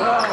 와.